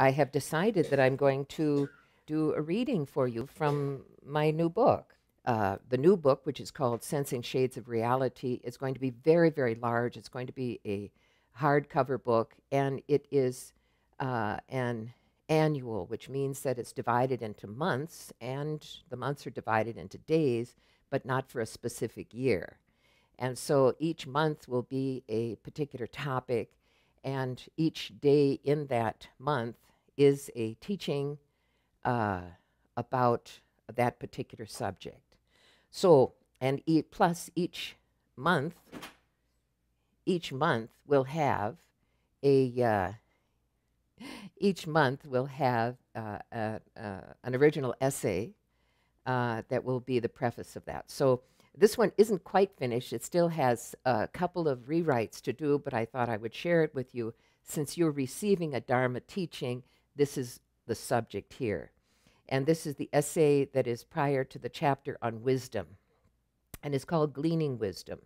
I have decided that I'm going to do a reading for you from my new book. Uh, the new book, which is called Sensing Shades of Reality, is going to be very, very large. It's going to be a hardcover book, and it is uh, an annual, which means that it's divided into months, and the months are divided into days, but not for a specific year. And so each month will be a particular topic, and each day in that month is a teaching uh, about that particular subject. So, and e plus each month, each month will have a, uh, each month will have uh, a, an original essay uh, that will be the preface of that. So this one isn't quite finished. It still has a couple of rewrites to do, but I thought I would share it with you. Since you're receiving a Dharma teaching, this is the subject here. And this is the essay that is prior to the chapter on wisdom, and it's called Gleaning Wisdom.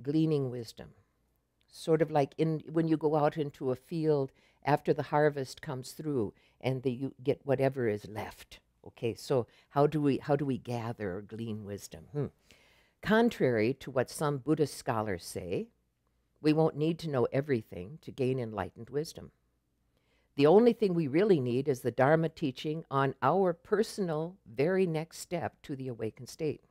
Gleaning Wisdom. Sort of like in, when you go out into a field after the harvest comes through and the, you get whatever is left. Okay, so how do we, how do we gather or glean wisdom? Hmm. Contrary to what some Buddhist scholars say, we won't need to know everything to gain enlightened wisdom. The only thing we really need is the Dharma teaching on our personal very next step to the awakened state.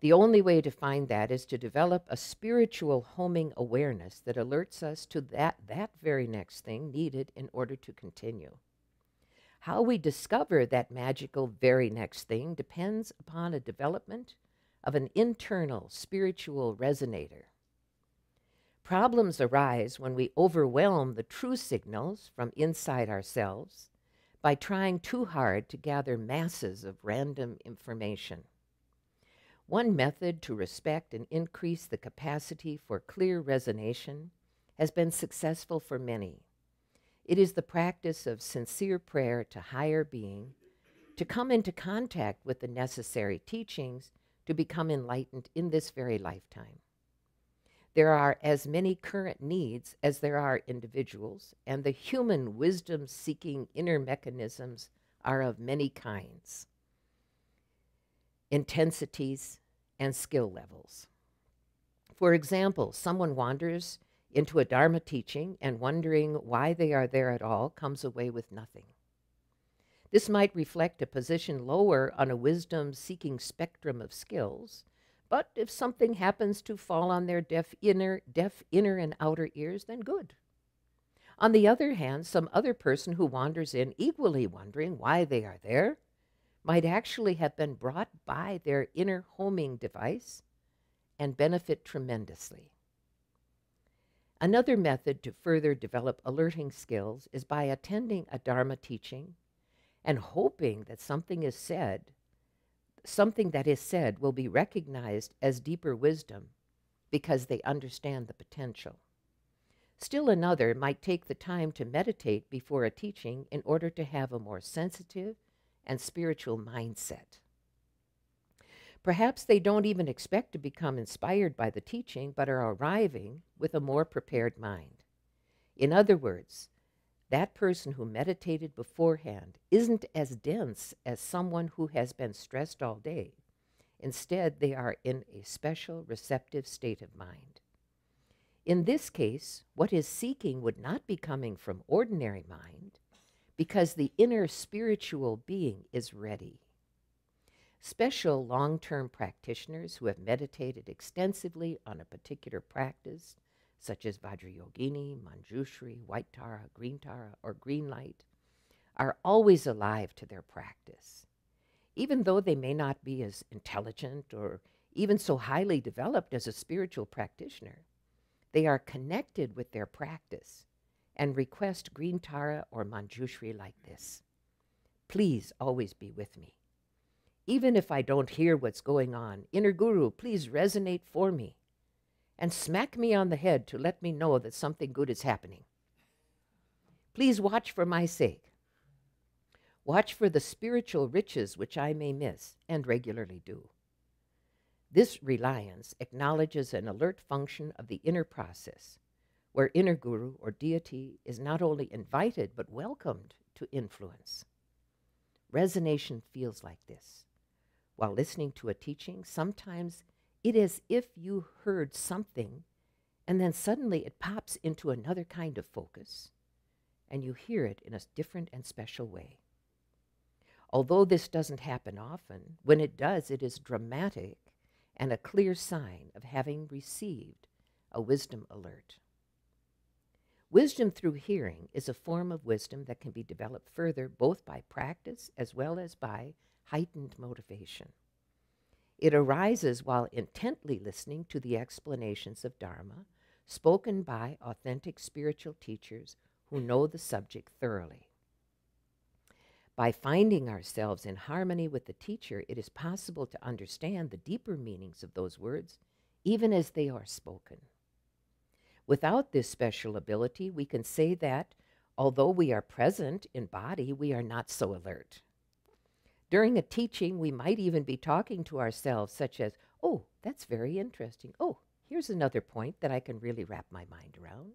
The only way to find that is to develop a spiritual homing awareness that alerts us to that, that very next thing needed in order to continue. How we discover that magical very next thing depends upon a development of an internal spiritual resonator Problems arise when we overwhelm the true signals from inside ourselves by trying too hard to gather masses of random information. One method to respect and increase the capacity for clear resonation has been successful for many. It is the practice of sincere prayer to higher being to come into contact with the necessary teachings to become enlightened in this very lifetime. There are as many current needs as there are individuals, and the human wisdom seeking inner mechanisms are of many kinds, intensities, and skill levels. For example, someone wanders into a Dharma teaching and wondering why they are there at all comes away with nothing. This might reflect a position lower on a wisdom seeking spectrum of skills but if something happens to fall on their deaf inner, deaf inner and outer ears, then good. On the other hand, some other person who wanders in, equally wondering why they are there, might actually have been brought by their inner homing device and benefit tremendously. Another method to further develop alerting skills is by attending a Dharma teaching and hoping that something is said something that is said will be recognized as deeper wisdom because they understand the potential. Still another might take the time to meditate before a teaching in order to have a more sensitive and spiritual mindset. Perhaps they don't even expect to become inspired by the teaching, but are arriving with a more prepared mind. In other words, that person who meditated beforehand isn't as dense as someone who has been stressed all day. Instead, they are in a special receptive state of mind. In this case, what is seeking would not be coming from ordinary mind because the inner spiritual being is ready. Special long term practitioners who have meditated extensively on a particular practice such as Vajrayogini, Manjushri, White Tara, Green Tara, or Green Light, are always alive to their practice. Even though they may not be as intelligent or even so highly developed as a spiritual practitioner, they are connected with their practice and request Green Tara or Manjushri like this. Please always be with me. Even if I don't hear what's going on, Inner Guru, please resonate for me and smack me on the head to let me know that something good is happening. Please watch for my sake. Watch for the spiritual riches which I may miss, and regularly do. This reliance acknowledges an alert function of the inner process, where inner guru or deity is not only invited but welcomed to influence. Resonation feels like this. While listening to a teaching, sometimes it is if you heard something and then suddenly it pops into another kind of focus and you hear it in a different and special way. Although this doesn't happen often, when it does, it is dramatic and a clear sign of having received a wisdom alert. Wisdom through hearing is a form of wisdom that can be developed further both by practice as well as by heightened motivation. It arises while intently listening to the explanations of Dharma spoken by authentic spiritual teachers who know the subject thoroughly. By finding ourselves in harmony with the teacher, it is possible to understand the deeper meanings of those words, even as they are spoken. Without this special ability, we can say that although we are present in body, we are not so alert. During a teaching, we might even be talking to ourselves, such as, Oh, that's very interesting. Oh, here's another point that I can really wrap my mind around.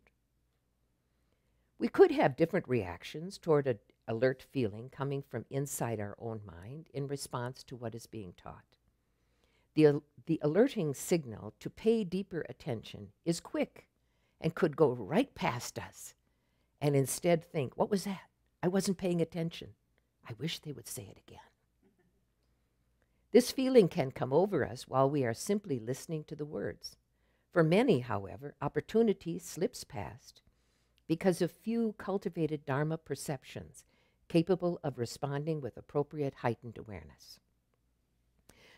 We could have different reactions toward an alert feeling coming from inside our own mind in response to what is being taught. The, the alerting signal to pay deeper attention is quick and could go right past us and instead think, What was that? I wasn't paying attention. I wish they would say it again. This feeling can come over us while we are simply listening to the words. For many, however, opportunity slips past because of few cultivated Dharma perceptions capable of responding with appropriate heightened awareness.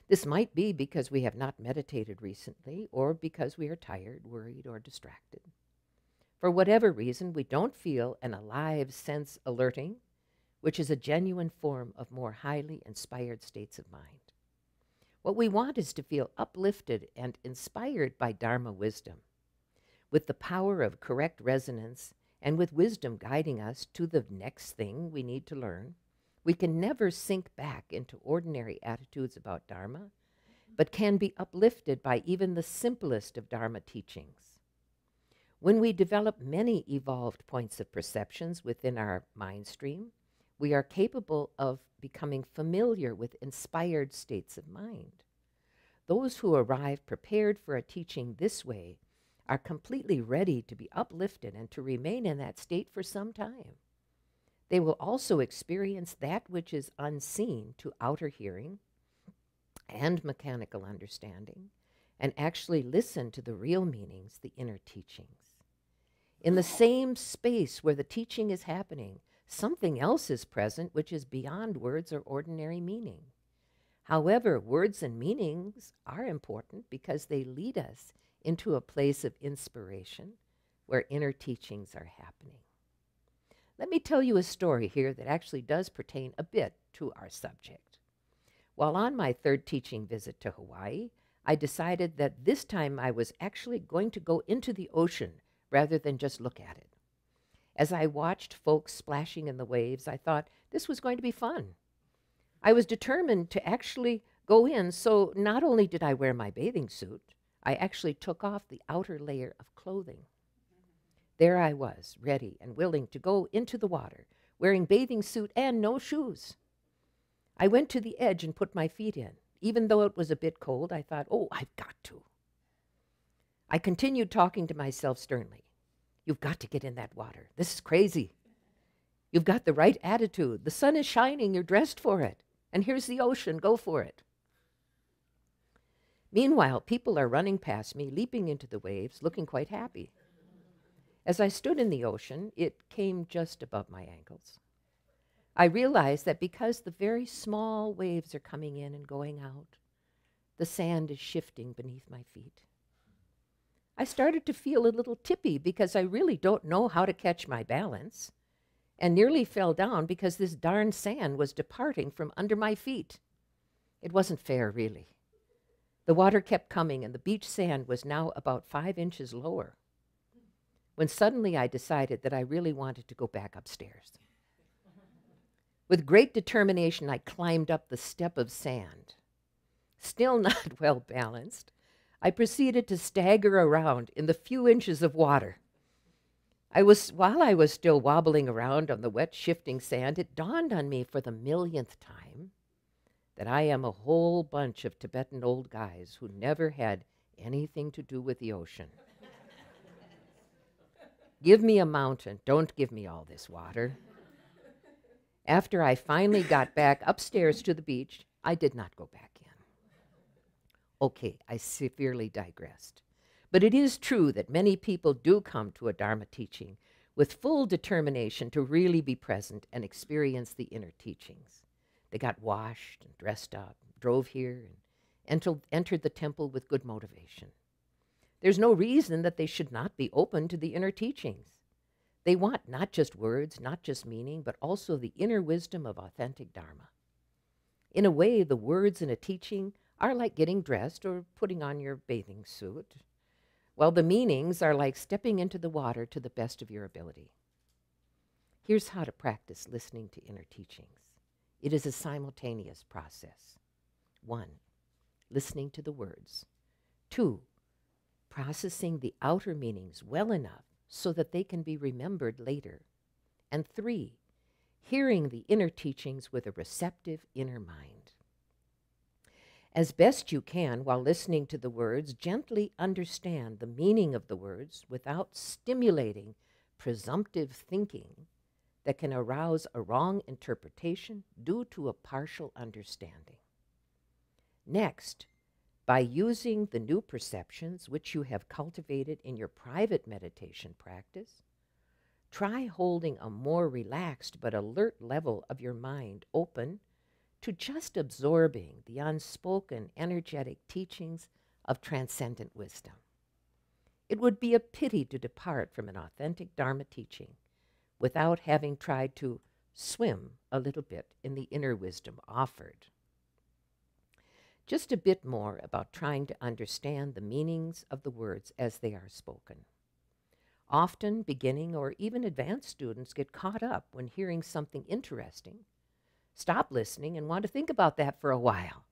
This might be because we have not meditated recently or because we are tired, worried, or distracted. For whatever reason, we don't feel an alive sense alerting, which is a genuine form of more highly inspired states of mind. What we want is to feel uplifted and inspired by Dharma wisdom, with the power of correct resonance and with wisdom guiding us to the next thing we need to learn, we can never sink back into ordinary attitudes about Dharma, but can be uplifted by even the simplest of Dharma teachings. When we develop many evolved points of perceptions within our mind stream, we are capable of becoming familiar with inspired states of mind. Those who arrive prepared for a teaching this way are completely ready to be uplifted and to remain in that state for some time. They will also experience that which is unseen to outer hearing and mechanical understanding, and actually listen to the real meanings, the inner teachings. In the same space where the teaching is happening, something else is present which is beyond words or ordinary meaning. However, words and meanings are important because they lead us into a place of inspiration where inner teachings are happening. Let me tell you a story here that actually does pertain a bit to our subject. While on my third teaching visit to Hawaii, I decided that this time I was actually going to go into the ocean rather than just look at it. As I watched folks splashing in the waves, I thought this was going to be fun. I was determined to actually go in, so not only did I wear my bathing suit, I actually took off the outer layer of clothing. There I was, ready and willing to go into the water, wearing bathing suit and no shoes. I went to the edge and put my feet in. Even though it was a bit cold, I thought, oh, I've got to. I continued talking to myself sternly. You've got to get in that water. This is crazy. You've got the right attitude. The sun is shining. You're dressed for it. And here's the ocean. Go for it. Meanwhile, people are running past me, leaping into the waves, looking quite happy. As I stood in the ocean, it came just above my ankles. I realized that because the very small waves are coming in and going out, the sand is shifting beneath my feet. I started to feel a little tippy because I really don't know how to catch my balance, and nearly fell down because this darn sand was departing from under my feet. It wasn't fair, really. The water kept coming, and the beach sand was now about five inches lower. When suddenly I decided that I really wanted to go back upstairs. With great determination, I climbed up the step of sand. Still not well balanced, I proceeded to stagger around in the few inches of water. I was while I was still wobbling around on the wet, shifting sand, it dawned on me for the millionth time that I am a whole bunch of Tibetan old guys who never had anything to do with the ocean. give me a mountain, don't give me all this water. After I finally got back upstairs to the beach, I did not go back. Okay, I severely digressed. But it is true that many people do come to a Dharma teaching with full determination to really be present and experience the inner teachings. They got washed and dressed up, drove here, and entered, entered the temple with good motivation. There's no reason that they should not be open to the inner teachings. They want not just words, not just meaning, but also the inner wisdom of authentic Dharma. In a way, the words in a teaching are like getting dressed or putting on your bathing suit while the meanings are like stepping into the water to the best of your ability. Here's how to practice listening to inner teachings it is a simultaneous process. One, listening to the words. Two, processing the outer meanings well enough so that they can be remembered later. And three, hearing the inner teachings with a receptive inner mind as best you can while listening to the words, gently understand the meaning of the words without stimulating presumptive thinking that can arouse a wrong interpretation due to a partial understanding. Next, by using the new perceptions which you have cultivated in your private meditation practice, try holding a more relaxed but alert level of your mind open to just absorbing the unspoken, energetic teachings of transcendent wisdom. It would be a pity to depart from an authentic Dharma teaching without having tried to swim a little bit in the inner wisdom offered. Just a bit more about trying to understand the meanings of the words as they are spoken. Often, beginning or even advanced students get caught up when hearing something interesting stop listening and want to think about that for a while.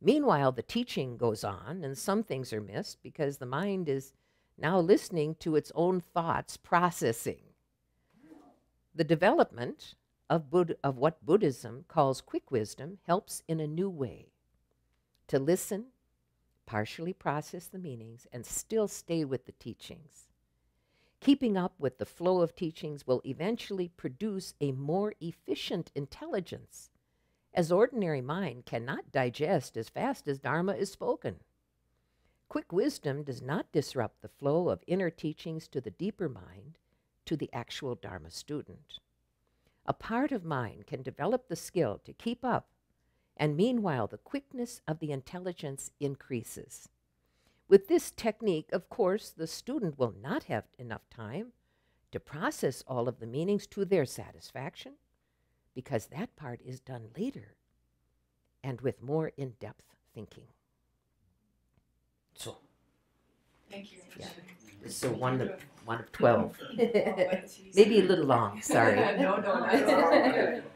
Meanwhile, the teaching goes on, and some things are missed because the mind is now listening to its own thoughts processing. The development of, of what Buddhism calls quick wisdom helps in a new way to listen, partially process the meanings, and still stay with the teachings. Keeping up with the flow of teachings will eventually produce a more efficient intelligence, as ordinary mind cannot digest as fast as Dharma is spoken. Quick wisdom does not disrupt the flow of inner teachings to the deeper mind, to the actual Dharma student. A part of mind can develop the skill to keep up, and meanwhile the quickness of the intelligence increases. With this technique, of course, the student will not have enough time to process all of the meanings to their satisfaction because that part is done later and with more in depth thinking. So, Thank you. Yeah. So one of, one of 12. Maybe a little long, sorry. no, no, not at all.